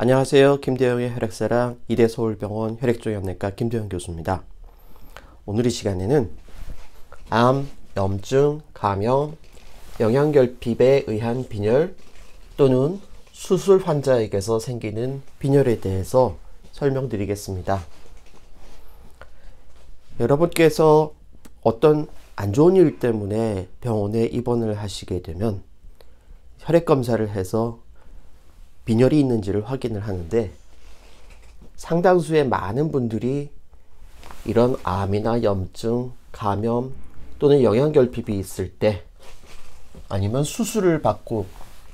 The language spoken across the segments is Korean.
안녕하세요. 김대영의 혈액사랑 이대 서울병원 혈액종양내과 김대영 교수입니다. 오늘 이 시간에는 암, 염증, 감염, 영양결핍에 의한 빈혈 또는 수술 환자에게서 생기는 빈혈에 대해서 설명드리겠습니다. 여러분께서 어떤 안 좋은 일 때문에 병원에 입원을 하시게 되면 혈액 검사를 해서 빈혈이 있는지를 확인을 하는데 상당수의 많은 분들이 이런 암이나 염증, 감염 또는 영양결핍이 있을 때 아니면 수술을 받고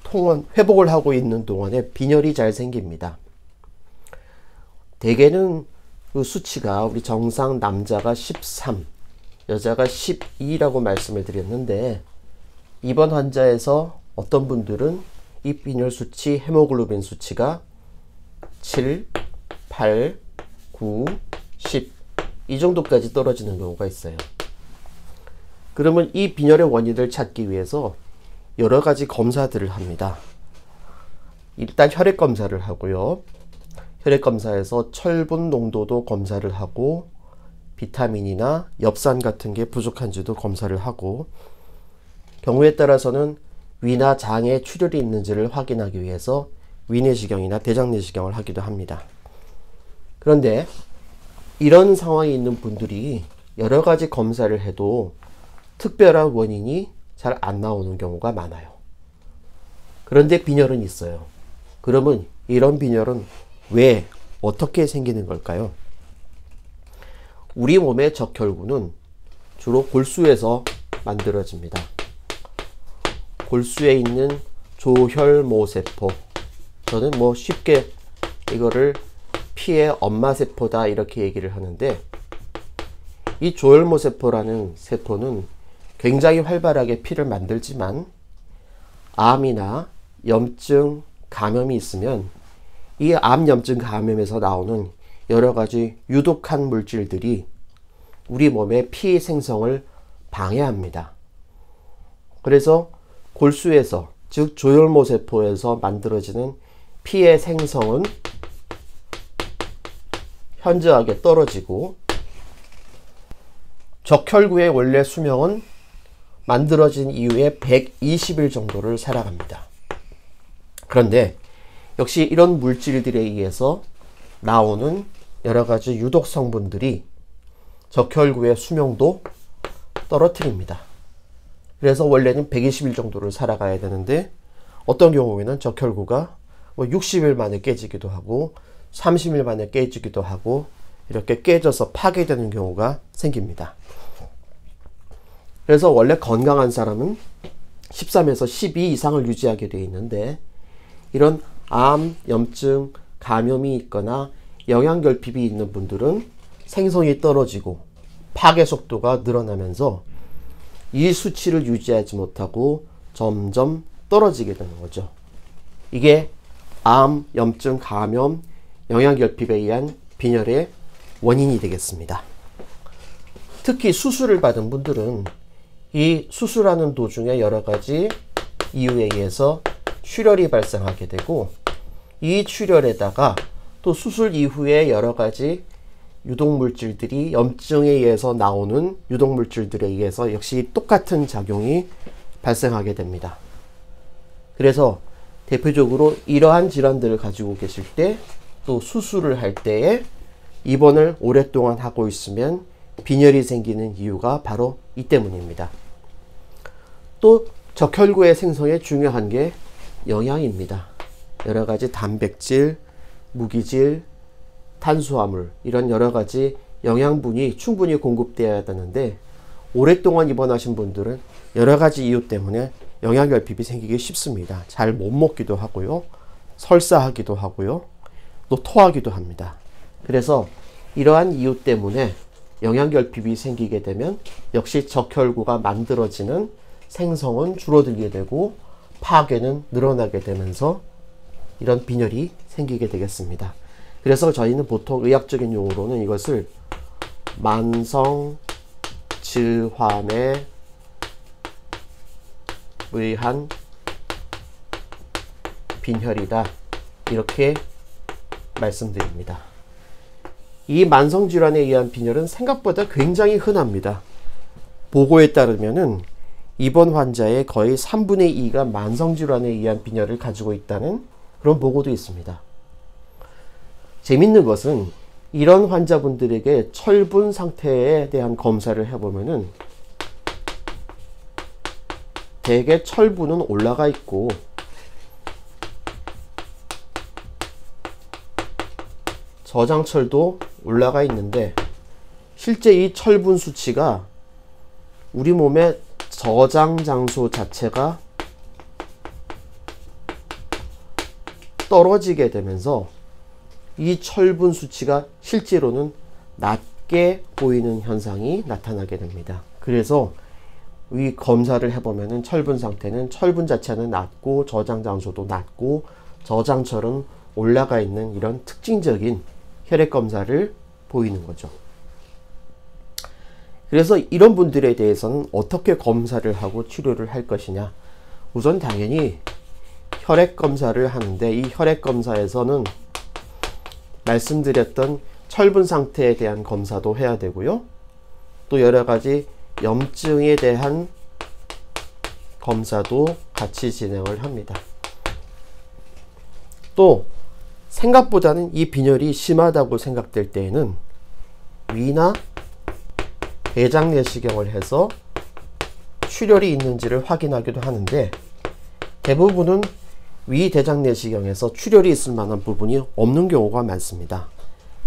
통원 회복을 하고 있는 동안에 빈혈이 잘 생깁니다. 대개는 그 수치가 우리 정상 남자가 13, 여자가 12라고 말씀을 드렸는데 이번 환자에서 어떤 분들은 이 빈혈 수치, 헤모글로빈 수치가 7, 8, 9, 10. 이 정도까지 떨어지는 경우가 있어요. 그러면 이 빈혈의 원인을 찾기 위해서 여러 가지 검사들을 합니다. 일단 혈액 검사를 하고요. 혈액 검사에서 철분 농도도 검사를 하고 비타민이나 엽산 같은 게 부족한지도 검사를 하고 경우에 따라서는 위나 장에 출혈이 있는지를 확인하기 위해서 위내시경이나 대장내시경을 하기도 합니다. 그런데 이런 상황에 있는 분들이 여러 가지 검사를 해도 특별한 원인이 잘 안 나오는 경우가 많아요. 그런데 빈혈은 있어요. 그러면 이런 빈혈은 왜 어떻게 생기는 걸까요? 우리 몸의 적혈구는 주로 골수에서 만들어집니다. 골수에 있는 조혈모세포. 저는 뭐 쉽게 이거를 피의 엄마세포다 이렇게 얘기를 하는데 이 조혈모세포라는 세포는 굉장히 활발하게 피를 만들지만 암이나 염증, 감염이 있으면 이 암, 염증, 감염에서 나오는 여러 가지 유독한 물질들이 우리 몸의 피 생성을 방해합니다. 그래서 골수에서 즉 조혈모 세포에서 만들어지는 피의 생성은 현저하게 떨어지고 적혈구의 원래 수명은 만들어진 이후에 120일 정도를 살아갑니다. 그런데 역시 이런 물질들에 의해서 나오는 여러 가지 유독 성분들이 적혈구의 수명도 떨어뜨립니다. 그래서 원래는 120일 정도를 살아가야 되는데 어떤 경우에는 적혈구가 뭐 60일 만에 깨지기도 하고 30일 만에 깨지기도 하고 이렇게 깨져서 파괴되는 경우가 생깁니다. 그래서 원래 건강한 사람은 13에서 12 이상을 유지하게 되어 있는데 이런 암, 염증, 감염이 있거나 영양결핍이 있는 분들은 생성이 떨어지고 파괴 속도가 늘어나면서 이 수치를 유지하지 못하고 점점 떨어지게 되는 거죠. 이게 암, 염증, 감염, 영양결핍에 의한 빈혈의 원인이 되겠습니다. 특히 수술을 받은 분들은 이 수술하는 도중에 여러 가지 이유에 의해서 출혈이 발생하게 되고 이 출혈에다가 또 수술 이후에 여러 가지 유독물질들이 염증에 의해서 나오는 유독물질들에 의해서 역시 똑같은 작용이 발생하게 됩니다. 그래서 대표적으로 이러한 질환들을 가지고 계실 때 또 수술을 할 때에 입원을 오랫동안 하고 있으면 빈혈이 생기는 이유가 바로 이 때문입니다. 또 적혈구의 생성에 중요한 게 영양입니다. 여러 가지 단백질, 무기질, 탄수화물 이런 여러 가지 영양분이 충분히 공급되어야 되는데 오랫동안 입원하신 분들은 여러 가지 이유 때문에 영양결핍이 생기기 쉽습니다. 잘 못 먹기도 하고요. 설사하기도 하고요. 또 토하기도 합니다. 그래서 이러한 이유 때문에 영양결핍이 생기게 되면 역시 적혈구가 만들어지는 생성은 줄어들게 되고 파괴는 늘어나게 되면서 이런 빈혈이 생기게 되겠습니다. 그래서 저희는 보통 의학적인 용어로는 이것을 만성 질환에 의한 빈혈이다. 이렇게 말씀드립니다. 이 만성 질환에 의한 빈혈은 생각보다 굉장히 흔합니다. 보고에 따르면은 입원 환자의 거의 3분의 2가 만성 질환에 의한 빈혈을 가지고 있다는 그런 보고도 있습니다. 재밌는 것은 이런 환자분들에게 철분 상태에 대한 검사를 해보면은 대개 철분은 올라가 있고 저장철도 올라가 있는데 실제 이 철분 수치가 우리 몸의 저장 장소 자체가 떨어지게 되면서 이 철분 수치가 실제로는 낮게 보이는 현상이 나타나게 됩니다. 그래서 이 검사를 해보면은 철분 상태는 철분 자체는 낮고 저장 장소도 낮고 저장철은 올라가 있는 이런 특징적인 혈액 검사를 보이는 거죠. 그래서 이런 분들에 대해서는 어떻게 검사를 하고 치료를 할 것이냐. 우선 당연히 혈액 검사를 하는데 이 혈액 검사에서는 말씀드렸던 철분 상태에 대한 검사도 해야 되고요. 또 여러 가지 염증에 대한 검사도 같이 진행을 합니다. 또 생각보다는 이 빈혈이 심하다고 생각될 때에는 위나 대장 내시경을 해서 출혈이 있는지를 확인하기도 하는데 대부분은 위 대장 내시경에서 출혈이 있을 만한 부분이 없는 경우가 많습니다.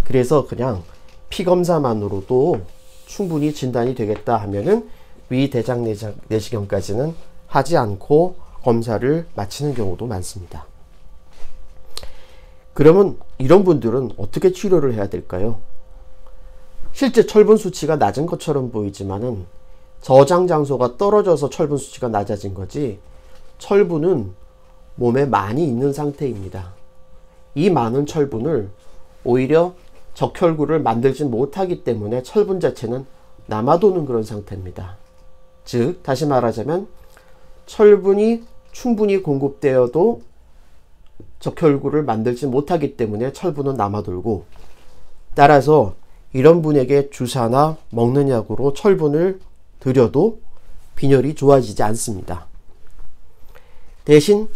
그래서 그냥 피 검사만으로도 충분히 진단이 되겠다 하면은 위 대장 내시경까지는 하지 않고 검사를 마치는 경우도 많습니다. 그러면 이런 분들은 어떻게 치료를 해야 될까요? 실제 철분 수치가 낮은 것처럼 보이지만은 저장 장소가 떨어져서 철분 수치가 낮아진 거지 철분은 몸에 많이 있는 상태입니다. 이 많은 철분을 오히려 적혈구를 만들지 못하기 때문에 철분 자체는 남아도는 그런 상태입니다. 즉 다시 말하자면 철분이 충분히 공급되어도 적혈구를 만들지 못하기 때문에 철분은 남아돌고 따라서 이런 분에게 주사나 먹는 약으로 철분을 들여도 빈혈이 좋아지지 않습니다. 대신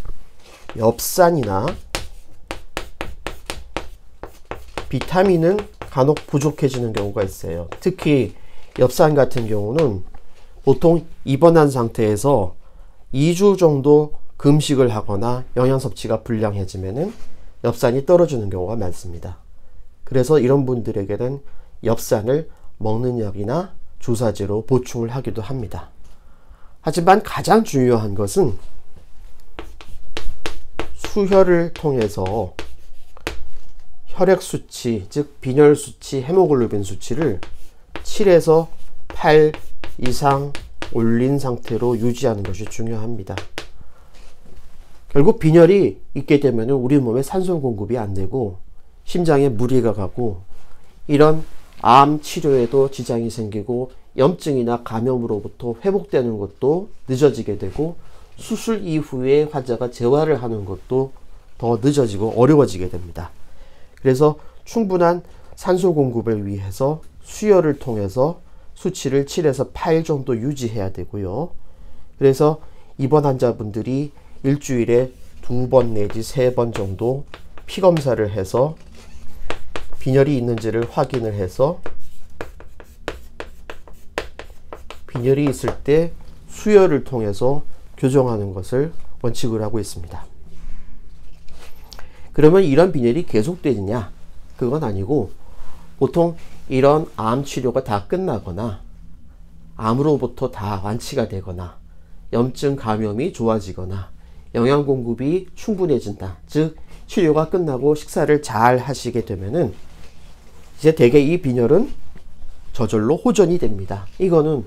엽산이나 비타민은 간혹 부족해지는 경우가 있어요. 특히 엽산 같은 경우는 보통 입원한 상태에서 2주 정도 금식을 하거나 영양 섭취가 불량해지면은 엽산이 떨어지는 경우가 많습니다. 그래서 이런 분들에게는 엽산을 먹는 약이나 주사제로 보충을 하기도 합니다. 하지만 가장 중요한 것은 수혈을 통해서 혈액 수치, 즉 빈혈 수치, 헤모글로빈 수치를 7에서 8 이상 올린 상태로 유지하는 것이 중요합니다. 결국 빈혈이 있게 되면 우리 몸에 산소 공급이 안 되고 심장에 무리가 가고 이런 암 치료에도 지장이 생기고 염증이나 감염으로부터 회복되는 것도 늦어지게 되고 수술 이후에 환자가 재활을 하는 것도 더 늦어지고 어려워지게 됩니다. 그래서 충분한 산소 공급을 위해서 수혈을 통해서 수치를 7에서 8 정도 유지해야 되고요. 그래서 입원 환자분들이 일주일에 두 번 내지 세 번 정도 피 검사를 해서 빈혈이 있는지를 확인을 해서 빈혈이 있을 때 수혈을 통해서 교정하는 것을 원칙을 하고 있습니다. 그러면 이런 빈혈이 계속되느냐? 그건 아니고 보통 이런 암 치료가 다 끝나거나 암으로부터 다 완치가 되거나 염증 감염이 좋아지거나 영양 공급이 충분해진다. 즉 치료가 끝나고 식사를 잘 하시게 되면은 이제 대개 이 빈혈은 저절로 호전이 됩니다. 이거는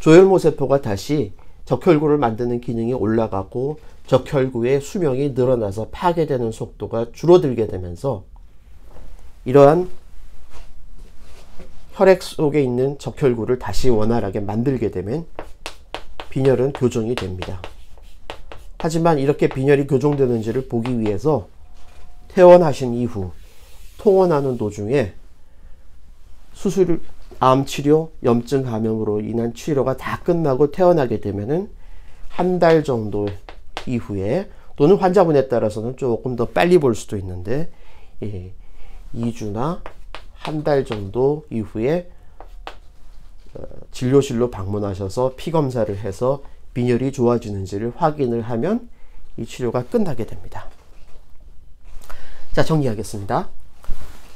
조혈모 세포가 다시 적혈구를 만드는 기능이 올라가고 적혈구의 수명이 늘어나서 파괴되는 속도가 줄어들게 되면서 이러한 혈액 속에 있는 적혈구를 다시 원활하게 만들게 되면 빈혈은 교정이 됩니다. 하지만 이렇게 빈혈이 교정되는지를 보기 위해서 퇴원하신 이후 통원하는 도중에 수술, 암 치료, 염증 감염으로 인한 치료가 다 끝나고 퇴원하게 되면은 한 달 정도 이후에 또는 환자분에 따라서는 조금 더 빨리 볼 수도 있는데 예, 2주나 한 달 정도 이후에 어, 진료실로 방문하셔서 피 검사를 해서 빈혈이 좋아지는지를 확인을 하면 이 치료가 끝나게 됩니다. 자, 정리하겠습니다.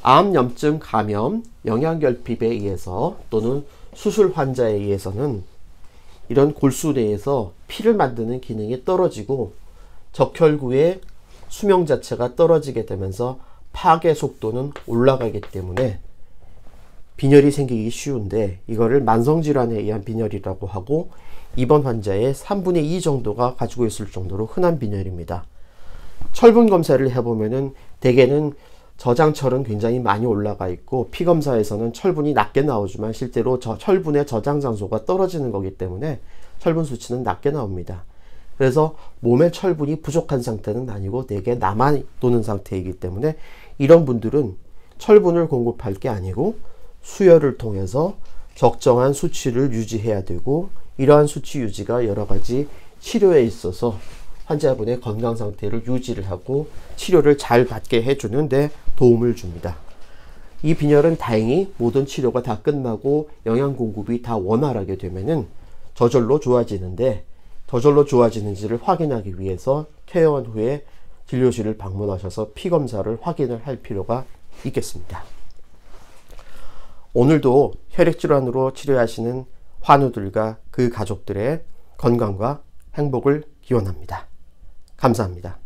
암, 염증, 감염, 영양결핍에 의해서 또는 수술 환자에 의해서는 이런 골수 내에서 피를 만드는 기능이 떨어지고 적혈구의 수명 자체가 떨어지게 되면서 파괴 속도는 올라가기 때문에 빈혈이 생기기 쉬운데 이거를 만성질환에 의한 빈혈이라고 하고 이번 환자의 3분의 2 정도가 가지고 있을 정도로 흔한 빈혈입니다. 철분 검사를 해보면은 대개는 저장철은 굉장히 많이 올라가 있고 피 검사에서는 철분이 낮게 나오지만 실제로 저 철분의 저장 장소가 떨어지는 거기 때문에 철분 수치는 낮게 나옵니다. 그래서 몸에 철분이 부족한 상태는 아니고 대개 남아 도는 상태이기 때문에 이런 분들은 철분을 공급할 게 아니고 수혈을 통해서 적정한 수치를 유지해야 되고 이러한 수치 유지가 여러 가지 치료에 있어서 환자분의 건강 상태를 유지를 하고 치료를 잘 받게 해주는데 도움을 줍니다. 이 빈혈은 다행히 모든 치료가 다 끝나고 영양 공급이 다 원활하게 되면은 저절로 좋아지는데 저절로 좋아지는지를 확인하기 위해서 퇴원 후에 진료실을 방문하셔서 피 검사를 확인을 할 필요가 있겠습니다. 오늘도 혈액 질환으로 치료하시는 환우들과 그 가족들의 건강과 행복을 기원합니다. 감사합니다.